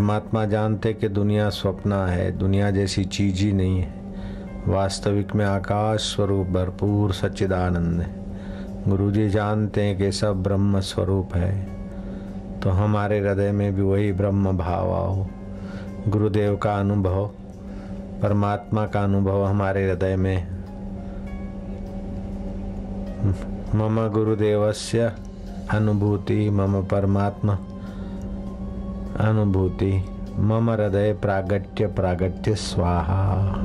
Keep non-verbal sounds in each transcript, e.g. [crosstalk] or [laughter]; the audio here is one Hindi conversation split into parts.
परमात्मा जानते कि दुनिया स्वप्न है, दुनिया जैसी चीज़ ही नहीं है। वास्तविक में आकाश स्वरूप भरपूर सच्चिदानंद है। गुरु जी जानते हैं कि सब ब्रह्म स्वरूप है। तो हमारे हृदय में भी वही ब्रह्म भाव आओ। गुरुदेव का अनुभव, परमात्मा का अनुभव हमारे हृदय में मम गुरुदेवस्य अनुभूति, मम परमात्मा। अनुभूति। मम हृदय प्रागट्य प्रागट्य स्वाहा।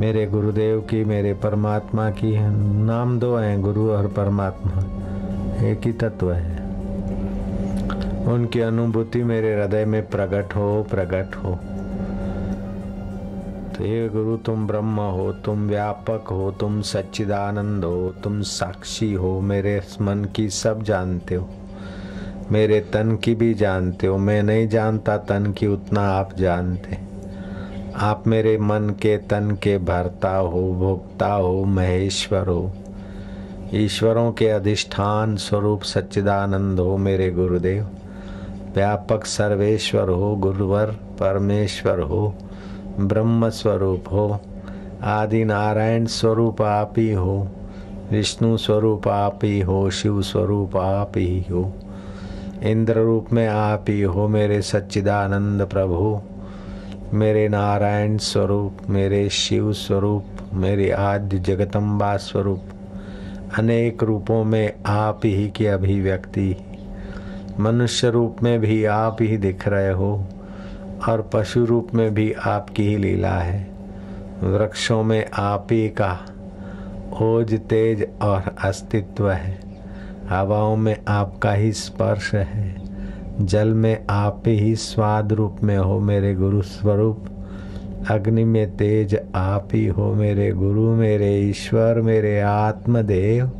मेरे गुरुदेव की, मेरे परमात्मा की नाम दो हैं, गुरु और परमात्मा। एक ही तत्व है। उनकी अनुभूति मेरे हृदय में प्रकट हो प्रकट हो। तो ये गुरु, तुम ब्रह्म हो, तुम व्यापक हो, तुम सच्चिदानंद हो, तुम साक्षी हो, मेरे मन की सब जानते हो। मेरे तन की भी जानते हो, मैं नहीं जानता तन की उतना आप जानते। आप मेरे मन के, तन के भरता हो भोक्ता हो, महेश्वर हो। ईश्वरों के अधिष्ठान स्वरूप सच्चिदानंद हो मेरे गुरुदेव। व्यापक सर्वेश्वर हो, गुरुवर परमेश्वर हो ब्रह्म स्वरूप हो। आदि नारायण स्वरूप आप ही हो, विष्णु स्वरूप आप ही हो, शिव स्वरूप आप ही हो। इंद्र रूप में आप ही हो मेरे सच्चिदानंद प्रभु। मेरे नारायण स्वरूप, मेरे शिव स्वरूप, मेरे आद्य जगतम्बा स्वरूप। अनेक रूपों में आप ही की अभिव्यक्ति। मनुष्य रूप में भी आप ही दिख रहे हो और पशु रूप में भी आपकी ही लीला है। वृक्षों में आप ही का ओज, तेज और अस्तित्व है। हवाओं में आपका ही स्पर्श है। जल में आप ही स्वाद रूप में हो मेरे गुरु स्वरूप। अग्नि में तेज आप ही हो मेरे गुरु, मेरे ईश्वर, मेरे आत्मदेव।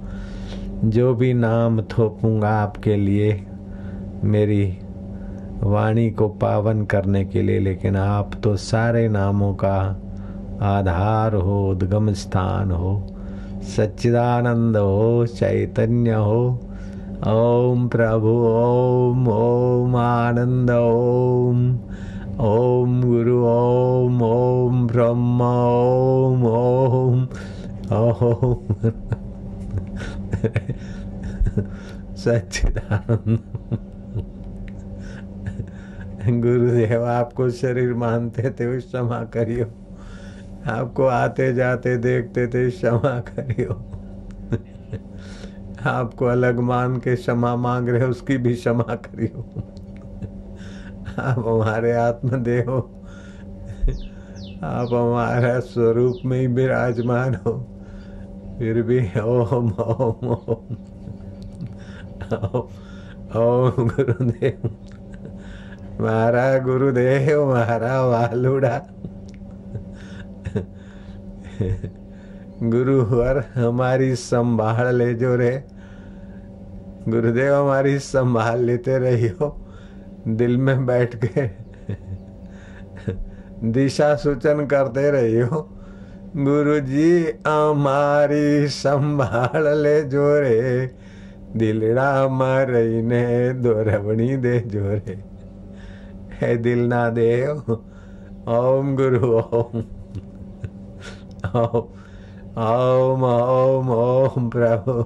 जो भी नाम थोपूँगा आपके लिए, मेरी वाणी को पावन करने के लिए, लेकिन आप तो सारे नामों का आधार हो, उद्गम स्थान हो। सच्चिदानंद हो, चैतन्य हो। ओम प्रभु, ओम ओम आनंद, ओम ओम गुरु, ओम ओम ब्रह्म, ओम ओम ओम। सच्चिदानंद। गुरुदेव, आपको शरीर मानते थे, क्षमा करियो। आपको आते जाते देखते थे, क्षमा करियो। आपको अलग मान के क्षमा मांग रहे, उसकी भी क्षमा करियो। आप हमारे आत्मदेव हो। आप हमारा स्वरूप में ही विराजमान हो। फिर भी ओम ओम ओम ओम। गुरुदेव। मारा गुरुदेव मारा वालुड़ा। [laughs] गुरुवर हमारी संभाल ले जो रे। गुरुदेव हमारी संभाल लेते रही हो दिल में बैठ के [laughs] दिशा सूचन करते रही हो गुरु जी हमारी संभाल ले जो जोरे दिलड़ा मरई ने दोरवणी दे जोरे है दिल ना दे ओम गुरु, ओम। ओम ओम ओम प्रभु